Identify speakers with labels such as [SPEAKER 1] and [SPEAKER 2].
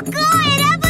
[SPEAKER 1] Look, oh,